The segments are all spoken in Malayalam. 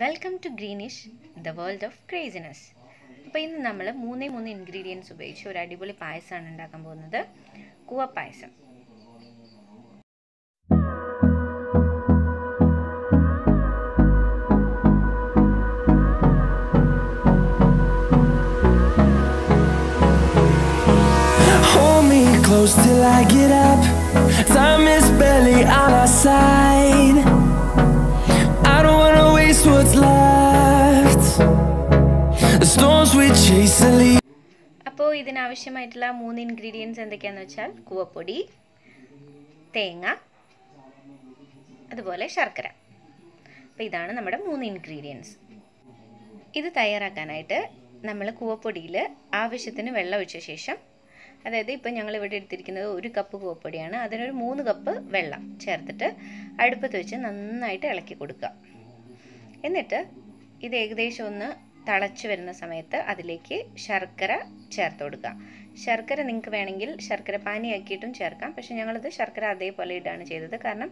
Welcome to greenish the world of craziness അപ്പോൾ ഇന്ന് നമ്മൾ മൂന്നേ മൂന്ന് ഇൻഗ്രീഡിയൻസ് ഉപയോഗിച്ച് ഒരു അടിപൊളി പായസമാണ് ഉണ്ടാക്കാൻ പോകുന്നത് കൂവ പായസം close till I get up. Time is barely on our side. അപ്പോൾ ഇതിനാവശ്യമായിട്ടുള്ള മൂന്ന് ഇൻഗ്രീഡിയൻസ് എന്തൊക്കെയാണെന്ന് വെച്ചാൽ കൂവപ്പൊടി തേങ്ങ അതുപോലെ ശർക്കര. അപ്പോൾ ഇതാണ് നമ്മുടെ മൂന്ന് ഇൻഗ്രീഡിയൻസ് ഇത് തയ്യാറാക്കാനായിട്ട് നമ്മൾ കൂവപ്പൊടിയിൽ ആവശ്യത്തിന് വെള്ളം ഒഴിച്ച ശേഷം അതായത് ഇപ്പം ഞങ്ങൾ ഇവിടെ എടുത്തിരിക്കുന്നത് ഒരു കപ്പ് കൂവപ്പൊടിയാണ്. അതിനൊരു മൂന്ന് കപ്പ് വെള്ളം ചേർത്തിട്ട് അടുപ്പത്ത് വെച്ച് നന്നായിട്ട് ഇളക്കി കൊടുക്കുക. എന്നിട്ട് ഇത് ഏകദേശം ഒന്ന് തിളച്ച് വരുന്ന സമയത്ത് അതിലേക്ക് ശർക്കര ചേർത്ത് കൊടുക്കുക. ശർക്കര നിങ്ങൾക്ക് വേണമെങ്കിൽ ശർക്കര പാനിയാക്കിയിട്ടും ചേർക്കാം. പക്ഷെ ഞങ്ങളിത് ശർക്കര അതേപോലെ ഇടാണ് ചെയ്തത്. കാരണം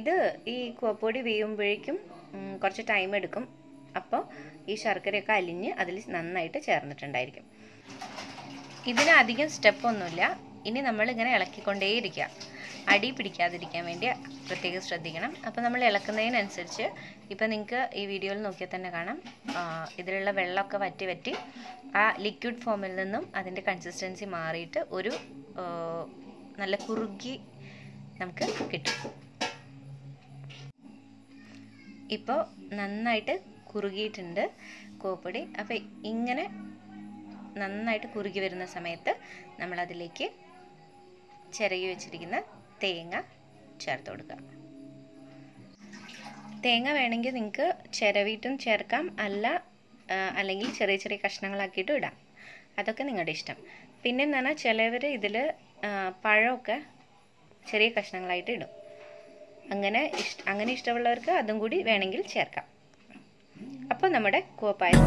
ഇത് ഈ കുവപ്പൊടി വേയുമ്പോഴേക്കും കുറച്ച് ടൈം എടുക്കും. അപ്പോൾ ഈ ശർക്കരയൊക്കെ അലിഞ്ഞ് അതിൽ നന്നായിട്ട് ചേർന്നിട്ടുണ്ടായിരിക്കും. ഇതിന് അധികം സ്റ്റെപ്പൊന്നുമില്ല ഇനി നമ്മൾ ഇങ്ങനെ ഇളക്കിക്കൊണ്ടേയിരിക്കുക. അടി പിടിക്കാതിരിക്കാൻ വേണ്ടി പ്രത്യേകം ശ്രദ്ധിക്കണം. അപ്പോൾ നമ്മൾ ഇളക്കുന്നതിനനുസരിച്ച് ഇപ്പോൾ നിങ്ങൾക്ക് ഈ വീഡിയോയിൽ നോക്കിയാൽ തന്നെ കാണാം. ഇതിലുള്ള വെള്ളമൊക്കെ വറ്റി വറ്റി ആ ലിക്വിഡ് ഫോമിൽ നിന്നും അതിന്റെ കൺസിസ്റ്റൻസി മാറിയിട്ട് ഒരു നല്ല കുറുകി നമുക്ക് കിട്ടും. ഇപ്പോൾ നന്നായിട്ട് കുറുകിയിട്ടുണ്ട് കോപ്പൊടി അപ്പോൾ ഇങ്ങനെ നന്നായിട്ട് കുറുകി വരുന്ന സമയത്ത് നമ്മളതിലേക്ക് ചിരകി വെച്ചിരിക്കുന്ന തേങ്ങ ചേർത്ത് കൊടുക്കുക. തേങ്ങ വേണമെങ്കിൽ നിങ്ങൾക്ക് ചിരവിയിട്ടും ചേർക്കാം. അല്ല അല്ലെങ്കിൽ ചെറിയ ചെറിയ കഷ്ണങ്ങളാക്കിയിട്ടും ഇടാം. അതൊക്കെ നിങ്ങളുടെ ഇഷ്ടം. പിന്നെ എന്ന് പറഞ്ഞാൽ ചിലവർ ഇതിൽ പഴമൊക്കെ ചെറിയ കഷ്ണങ്ങളായിട്ട് ഇടും. അങ്ങനെ ഇഷ്ട അങ്ങനെ ഇഷ്ടമുള്ളവർക്ക് അതും കൂടി വേണമെങ്കിൽ ചേർക്കാം. അപ്പോൾ നമ്മുടെ കോപ്പായസം